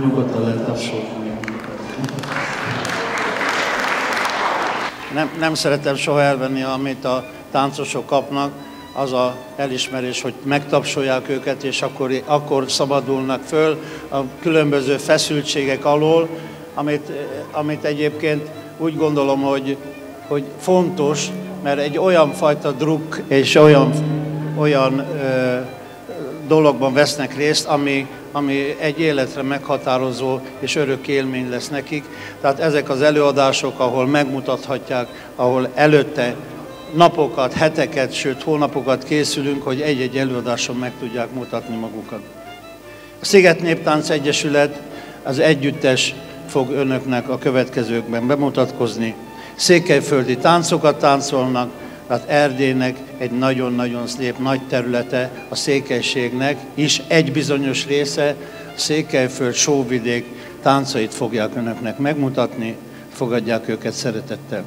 Nyugodtan lehet tapsolni. Nem, nem szeretem soha elvenni, amit a táncosok kapnak, az a elismerés, hogy megtapsolják őket, és akkor, akkor szabadulnak föl a különböző feszültségek alól, amit, amit egyébként úgy gondolom, hogy, hogy fontos, mert egy olyan fajta druk és olyan, olyan ö, dologban vesznek részt, ami, ami egy életre meghatározó és örök élmény lesz nekik. Tehát ezek az előadások, ahol megmutathatják, ahol előtte napokat, heteket, sőt hónapokat készülünk, hogy egy-egy előadáson meg tudják mutatni magukat. A Sziget Néptánc Egyesület az együttes fog önöknek a következőkben bemutatkozni. Székelyföldi táncokat táncolnak, tehát Erdélynek egy nagyon-nagyon szép nagy területe, a székelységnek is egy bizonyos része, Székelyföld, Sóvidék táncait fogják önöknek megmutatni, fogadják őket szeretettel.